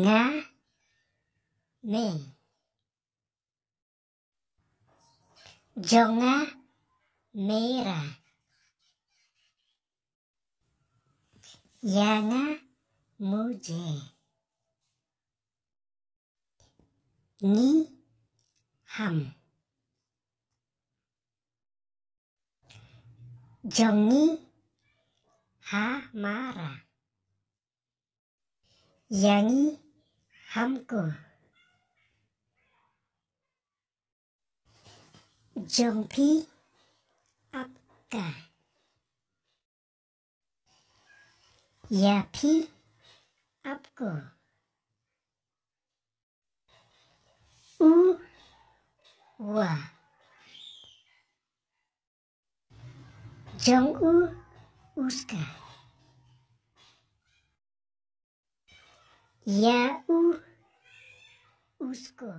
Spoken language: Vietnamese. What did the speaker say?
nga me jonga mera yanga muje ni ham jongi ha mara yangi हमको जंफी आपका या फिर आपको वा जंग उसका या उ उसको